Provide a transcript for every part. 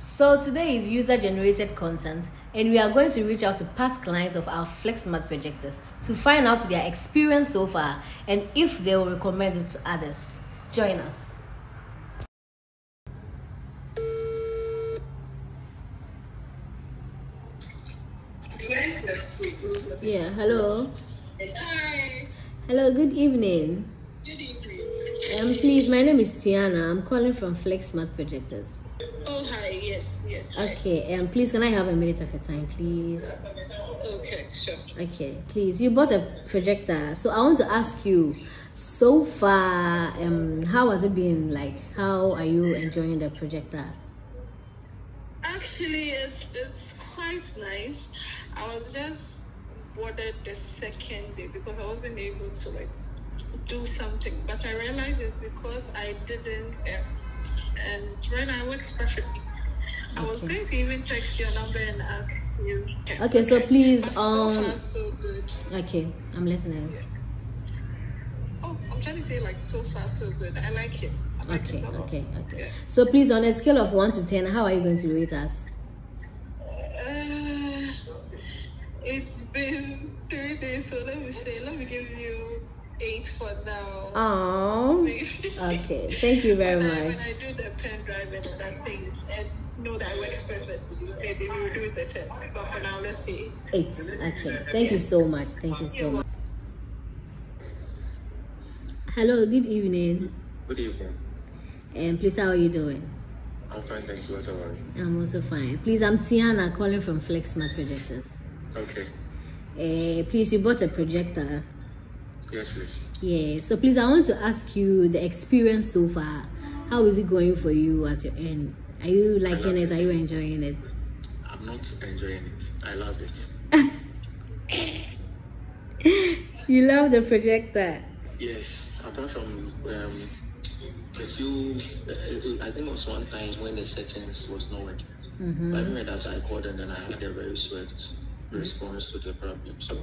So today is user generated content and we are going to reach out to past clients of our Flick Smart projectors to find out their experience so far and if they will recommend it to others. Join us. Yeah, hello. Hi. Hello, good evening. Good evening. Um, please, my name is Tiana. I'm calling from Flick Smart Projectors. Yes, yes. Okay, um, please, can I have a minute of your time, please? Okay, sure. Okay, please. You bought a projector, so I want to ask you. So far, um, how has it been? Like, how are you enjoying the projector? Actually, it's it's quite nice. I was just bothered the second day because I wasn't able to like do something, but I realized it's because I didn't. Um, and now it works perfectly. I was Okay. going to even text your number and ask you. Okay, so please, But so um, far so good. Okay, I'm listening. Oh, I'm trying to say like so far so good. I like it. I like Okay, it lot. okay, okay. Yeah. So please, on a scale of one to ten, how are you going to rate us? Uh, it's been three days, so let me say, let me give you eight for now. Oh, okay. Thank you very when I, much. when I do the pen drive and other things and know that it works perfectly, maybe we'll do it a 10. But for now, let's say eight. Eight. Okay. Thank you so much. Thank you so much. Hello. Good evening. Good evening. And please, how are you doing? I'm fine, thank you. What's about you? I'm also fine. Please, I'm Tiana calling from Flick FlexSmart Projectors. Okay. Uh, please, you bought a projector. Yes, please. Yeah. So please, I want to ask you the experience so far. How is it going for you at your end? Are you liking it? Are you enjoying it? I'm not enjoying it. I love it. You love the projector. Yes. Apart from um, a few, uh, I think it was one time when the settings was not working. Mm-hmm. But I remember that I called and then I had a very swift response to the problem. So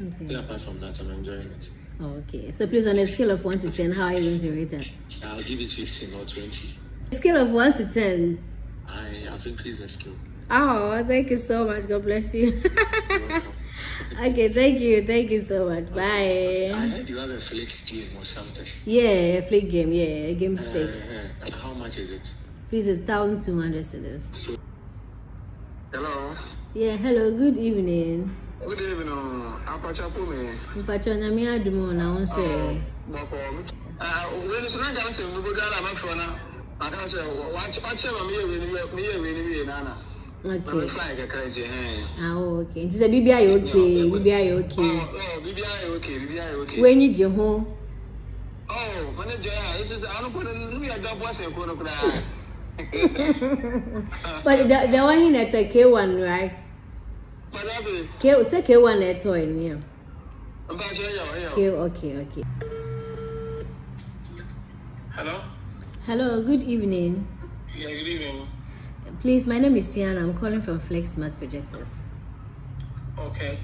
Okay. apart from that, I'm enjoying it. Okay. So please, on a scale of one to ten, how are you going to rate it? I'll give it 15 or 20. Scale of one to ten. I have increased the skill. Oh, thank you so much. God bless you. Okay, thank you. Thank you so much. Bye. I heard you have a flick game or something. Yeah, a flick game. Yeah, a game Uh, stake. uh, how much is it? Please, it's thousand two hundred cedis. Hello. Yeah. Hello. Good evening. Good evening. Apachapu me. Mpacho nyame adumo na won so Bako. Ah, when so na jam say we go gala ma fo na. Aka say watch watch ma me we ni me we ni we na na. Na me Okay. fly ka kra je eh. Ah, oh, okay. Nti sɛ biribi ayɛ okay, biribi ayɛ okay. Oh, oh, bibi ayi okay, bibi ayi okay. W'ani gye ho. Oh, mana je ah, this is anu ko nu ya da bo say ko no kra. But the, the one in the K1, right? But that's it. K, say K1 eto ni. yeah. Apacha ya ya. Okay, okay. Hello. Hello, good evening. Yeah, good evening. Please, my name is Tiana. I'm calling from Flick Smart Projectors. Okay.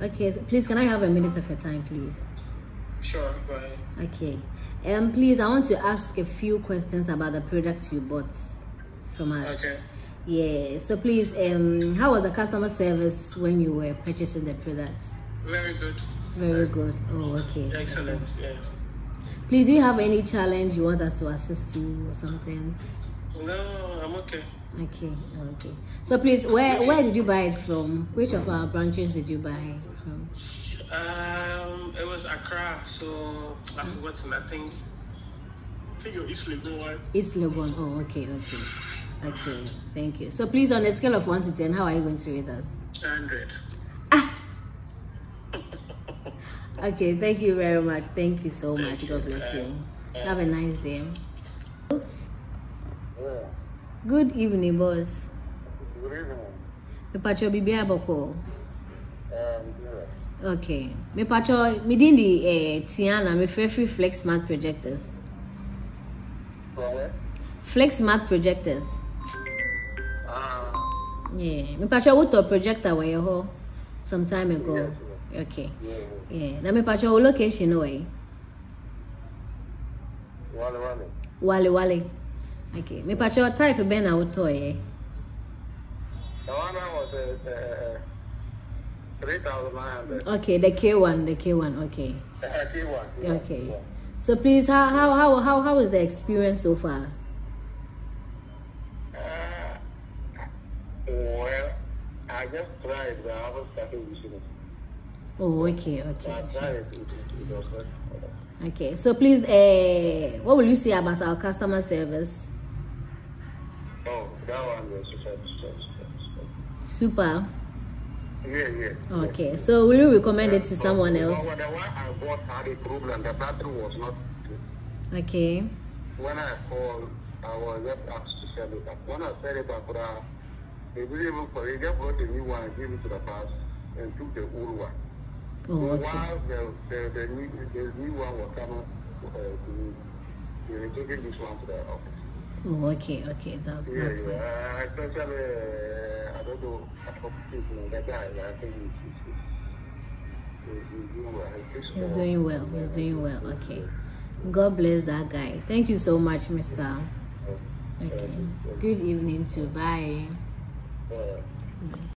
Okay, so please, can I have a minute of your time, please? Sure, go ahead. Okay. Um, please, I want to ask a few questions about the products you bought from us. Okay. Yeah. So please, um, how was the customer service when you were purchasing the products? Very good. Very good. Oh, okay. Excellent. Yes. Please, do you have any challenge you want us to assist you or something? No, I'm okay. Okay, okay. So please, where where did you buy it from? Which of our branches did you buy from? Um, it was Accra, so. I think you're East Legon one. East Legon. Oh, okay, okay, okay. Thank you. So please, on a scale of one to ten, how are you going to rate us? Hundred. Ah. Okay, thank you very much. Thank you so much. God bless you. Have a nice day. Good evening, boss. Good evening. Mepacho bibi aboko. Um. Okay. Mepacho midindi eh Tiana me free free Flick Smart projectors. Flick Smart projectors. Ah, Yeah. Mepacho what a projector were ho some time ago. Okay. yeah. Yeah. Na mepacho wo location way. Wale wale. Wale wale. Okay. Mepacho type ben na woto eh. The one was uh, uh, 3,900. Okay, the K one, the K one. Okay. Uh, K1. yeah, Okay. yeah. So please, how how how how how is the experience so far? Uh, well, I just tried, but I haven't started using it. Oh, okay, okay, was okay. So please, uh, what will you say about our customer service? Oh, that one was Super. super. Yeah, yeah. Okay. So will you recommend it to someone But- else? But the one I bought had a problem. The battery was not good. Okay. When I called, I was just asked to sell it back. When I sell it back, uh, they didn't even for it. They just brought a new one and gave it to the past and took the old one. Oh, so okay. while the, the, the, new, the new one was coming uh, to me, they were taking this one to the office. Oh, okay, okay. That, Yeah, that's fine. yeah. Uh, especially, uh, I don't know, I forget you know, that guy, I think he's, he's, he's, he's doing well. He's, doing well. He's doing well. Okay. God bless that guy. Thank you so much, Mister. Okay. Good evening too. Bye. Bye.